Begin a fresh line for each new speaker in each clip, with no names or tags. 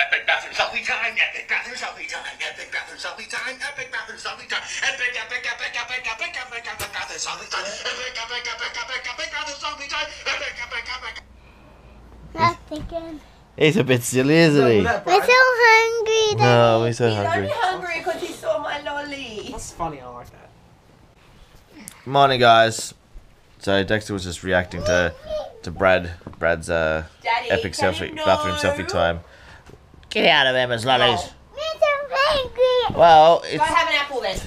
Epic bathroom selfie time, epic bathroom selfie time, epic bathroom selfie time, epic bathroom selfie time, epic, epic, epic, epic, epic, epic, epic bathroom selfie time, epic, epic, epic, epic, epic bathroom selfie time, epic, epic, epic.
That's again.
He's a bit silly, isn't he?
We're so hungry.
No, he's so
He's only
hungry.
hungry because he saw my lolly.
That's funny. I like that.
Morning, guys. So Dexter was just reacting to to Brad Brad's uh,
Daddy,
epic selfie bathroom selfie time. Get out of Emma's lollies.
We're so hungry.
Well,
Go
it's
have an apple then.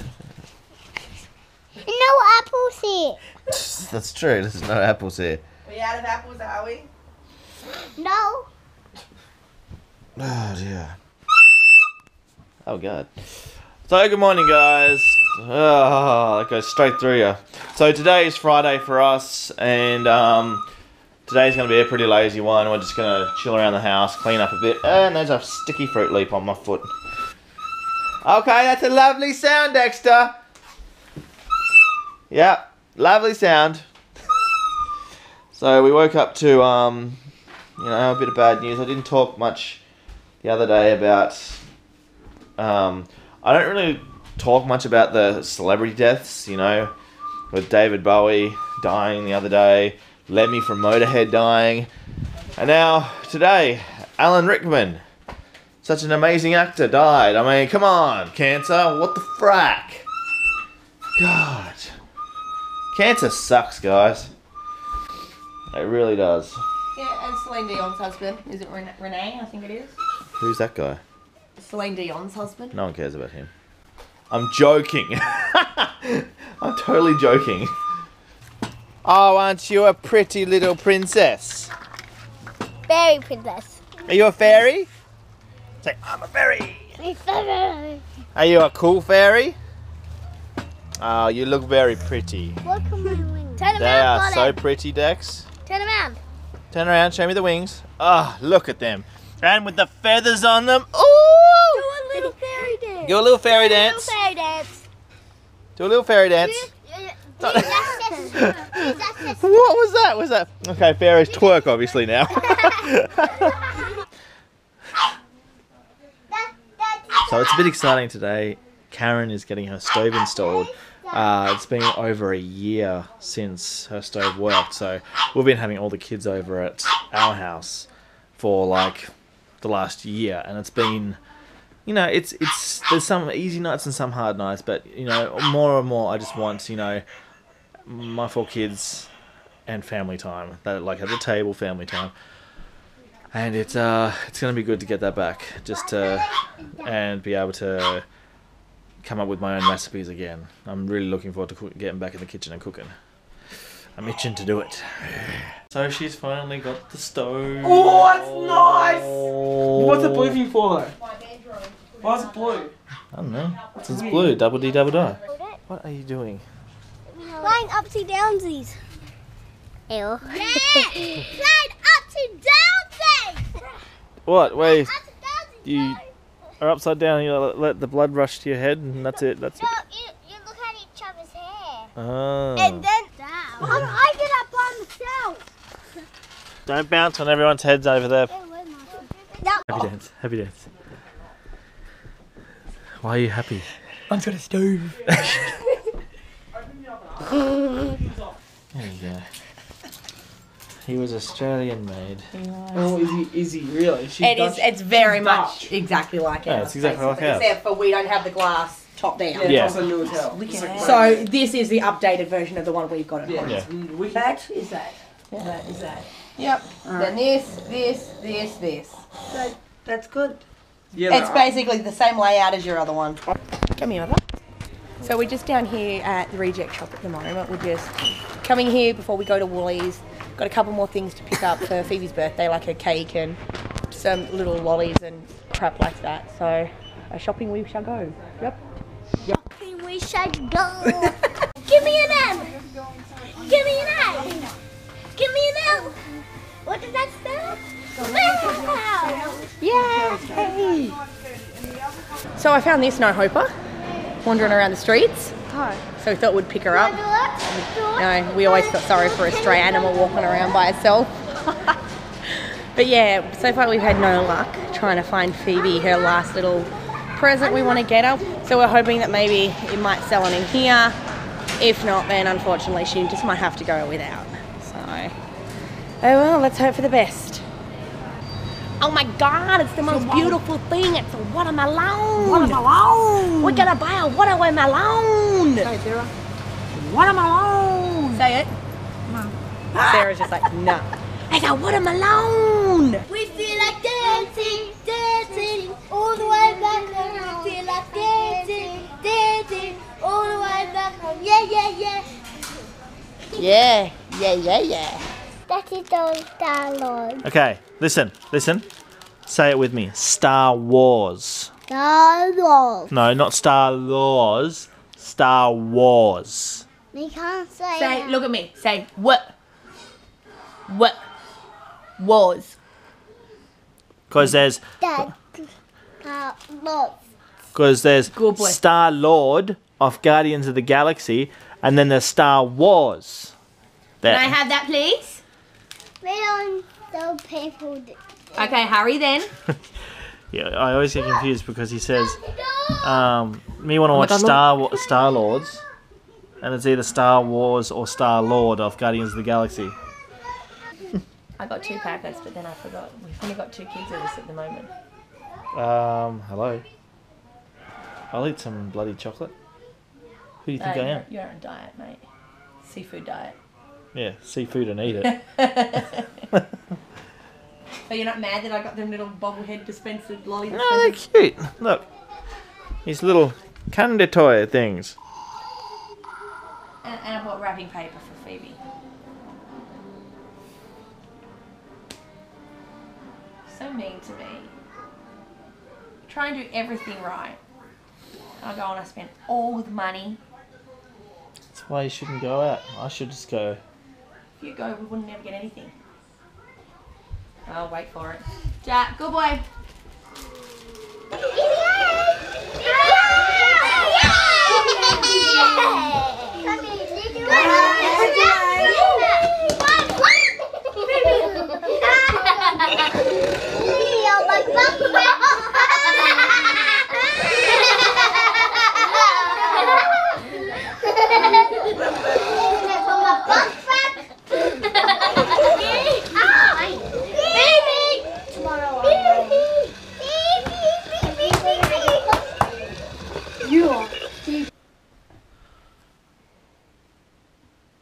No apples here.
that's true. There's no apples here.
We out of apples, are we?
No.
Oh dear. Oh god. So good morning, guys. Oh, that goes straight through you. So today is Friday for us, and um, today's gonna be a pretty lazy one. We're just gonna chill around the house, clean up a bit, and there's a sticky fruit leap on my foot. Okay, that's a lovely sound, Dexter. Yep, lovely sound. So we woke up to um, you know, a bit of bad news. I didn't talk much the other day about. Um, I don't really talk much about the celebrity deaths, you know, with David Bowie dying the other day, Lemmy from Motorhead dying, and now today, Alan Rickman, such an amazing actor, died. I mean, come on, cancer, what the frack? God. Cancer sucks, guys. It really does.
Yeah, and Celine Dion's husband. Is it Ren- Renee? I think it is.
Who's that guy?
Celine Dion's husband.
No one cares about him. I'm joking. I'm totally joking. Oh, aren't you a pretty little princess?
Fairy princess.
Are you a fairy? Say, I'm a fairy. fairy. Are you a cool fairy? Oh, you look very pretty.
Look at my wings. Turn
They
around,
are so
Colin.
pretty, Dex.
Turn around.
Turn around, show me the wings. Oh, look at them. And with the feathers on them. Ooh!
Do a little fairy dance.
Do a little fairy
Do a
dance.
Little fairy dance.
Do a little fairy dance.
what
What was that? Was that? Okay, fairies twerk obviously now. so it's a bit exciting today. Karen is getting her stove installed. Uh, it's been over a year since her stove worked, so we've been having all the kids over at our house for like the last year, and it's been, you know, it's it's there's some easy nights and some hard nights, but you know, more and more I just want, you know, my four kids and family time. That like at the table, family time. And it's uh, it's gonna be good to get that back, just to and be able to come up with my own recipes again. I'm really looking forward to cook, getting back in the kitchen and cooking. I'm itching to do it. So she's finally got the stove.
Oh, that's nice. What's the blue thing for though? Why is it blue?
I don't know. It's it's blue. Double D, double die. What are you doing?
Flying upsy downsies. Ew. Yeah! Flying upsy downsies!
What? Wait,
Upsy
you are upside down. You let- let the blood rush to your head, and that's it. That's
No,
it.
you, you look at each other's hair.
Oh.
And then down. I get up by myself.
Don't bounce on everyone's heads over there.
No.
Happy dance. Happy dance. Why are you happy?
I've got a stove.
There you go. He was Australian made.
Oh, is he? Is he really? She's
It is.
Dutch.
It's very
She's
much
Dutch.
exactly like
Yeah,
ours.
it's exactly like
basically,
ours.
Except for we don't have the glass top down.
Yeah,
Yeah.
it's also new as hell. It's like
So this is the updated version of the one we've got at
yeah,
home.
Yeah.
Mm, it's wicked.
That is that. That is that. Yep. Then this, this, this, this.
That's good.
Yeah,
It's
they're-
basically the same layout as your other one. Come here, mother. So we're just down here at the reject shop at the moment. We're just coming here before we go to Woolies. Got a couple more things to pick up for Phoebe's birthday, like a cake and some little lollies and crap like that. So, a shopping we shall go. Yep.
Shopping we shall go. Give me an M. Give me an M. Give me an L. What does that spell? Wow.
Yay! So I found this no hoper wandering around the streets. So we thought we'd pick her up.
Do it. Do it.
No, we always felt sorry for a stray animal walking around by itself. But yeah, so far we've had no luck trying to find Phoebe her last little present we want to get her. So we're hoping that maybe it might sell on in here. If not, then unfortunately she just might have to go without. So, oh well, let's hope for the best. Oh my god, it's the most beautiful thing. It's a watermelon. Watermelon. We're gonna buy a watermelon. Say it, Sarah. Watermelon. Say it. Sarah's just like, no. It's a watermelon.
We feel like dancing, dancing, all the way back home. We feel like dancing, dancing, all the way back home. Yeah, yeah, yeah.
Yeah, yeah, yeah, yeah.
That is all Star Lord.
Okay, listen, listen. Say it with me. Star Wars.
Star Lord.
No, not Star Wars. Star Wars.
We can't say,
Say,
that.
look at me. Say, what? What? Was.
Because there's
that. Star Lord.
because there's
Good boy.
Star Lord of Guardians of the Galaxy, and then there's Star Wars. There.
Can I have that, please?
We don't tell people.
Okay, hurry then.
yeah, I always get confused because he says, um, "Me want to watch
God, look.
Star Wa- Star Lords," and it's either Star Wars or Star Lord of Guardians of the Galaxy.
I got two packets, but then I forgot. We've only got two kids with us at the moment.
Um, hello. I'll eat some bloody chocolate. Who do you think
Uh,
I am?
you're, you're on diet, mate. Seafood diet.
Yeah, seafood and eat it.
So you're not mad that I got them little bobblehead dispenser lolly
No, they're cute. Look, these little candy toy things.
And, and I bought wrapping paper for Phoebe. So mean to me. Try and do everything right. I go and I spend all the money.
That's why you shouldn't go out. I should just go.
You go, we wouldn't ever get anything. I'll wait for it. Jack, good boy.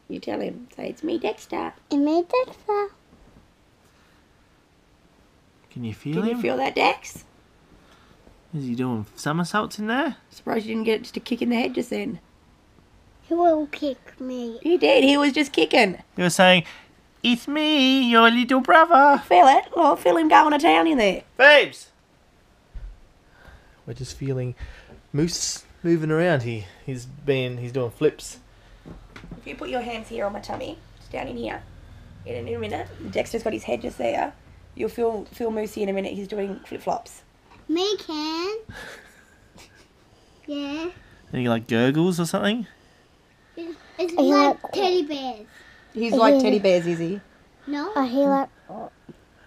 You tell him. Say it's me, Dexter.
It's me, Dexter.
Can you feel
Can
him?
you feel that, Dex?
Is he doing somersaults in there?
Surprised you didn't get just a kick in the head just then.
He will kick me.
He did. He was just kicking.
He was saying, "It's me, your little brother."
Feel it? Well, feel him going to town in there.
Babes. We're just feeling Moose moving around. He he's been he's doing flips.
If you put your hands here on my tummy, just down in here, in, in a minute, Dexter's got his head just there. You'll feel feel Moosey in a minute. He's doing flip flops.
Me can. Yeah.
Any like gurgles or something?
It's, it's like teddy bears.
He's like teddy bears, is he?
No? I hear like.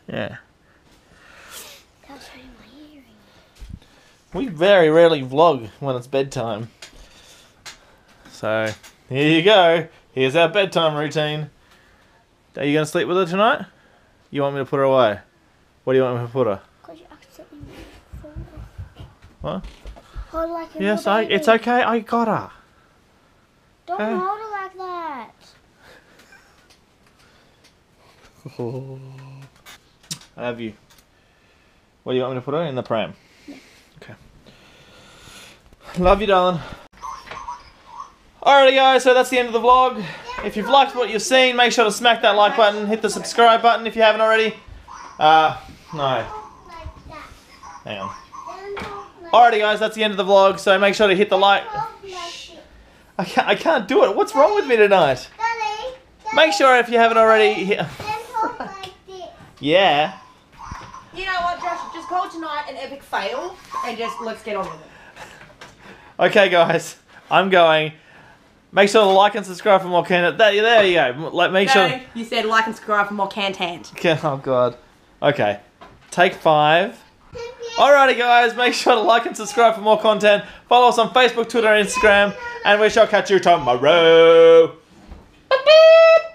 Yeah.
That's hurting my hearing.
We very rarely vlog when it's bedtime. So here you go. Here's our bedtime routine. Are you gonna sleep with her tonight? You want me to put her away? What do you want me to put her?
Because you accidentally fall.
What?
Hold like a
Yes, I. It's okay. I got her.
Don't
Okay.
hold it like that.
I have you. What do you want me to put her in the pram? Love you, darling. Alrighty, guys. So that's the end of the vlog. If you've liked what you've seen, make sure to smack that like button. Hit the subscribe button if you haven't already. Uh, no. Hang on. Alrighty, guys. That's the end of the vlog. So make sure to hit the like. I can't. I can't do it. What's wrong with me tonight? Make sure if you haven't already. Yeah.
You know what, Josh? Just call tonight an epic fail, and just let's get on with it.
Okay, guys, I'm going. Make sure to like and subscribe for more content. There, there you go. Let make sure.
You said like and subscribe for more Cantant.
Okay, Oh god. Okay. Take five. Alrighty, guys, make sure to like and subscribe for more content. Follow us on Facebook, Twitter, and Instagram, and we shall catch you tomorrow. Beep, beep.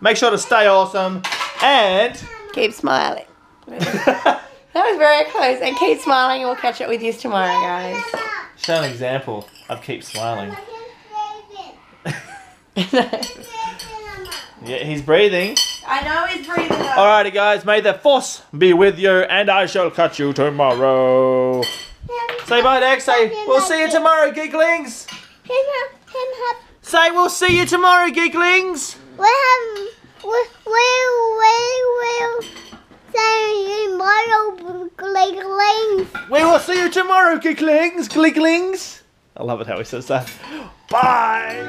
Make sure to stay awesome and.
Keep smiling. That was very close. And keep smiling, and we'll catch up with you tomorrow, guys.
Show an example of keep smiling. Yeah, he's breathing.
I know he's breathing. Up.
Alrighty, guys, may the force be with you, and I shall catch you tomorrow. Say bye, Dex. Say we'll see you tomorrow, geeklings. Say we'll see you tomorrow, geeklings.
We'll have we we we will say tomorrow, Gleeklings.
We will see you tomorrow, geeklings. Geeklings. I love it how he says that. Bye.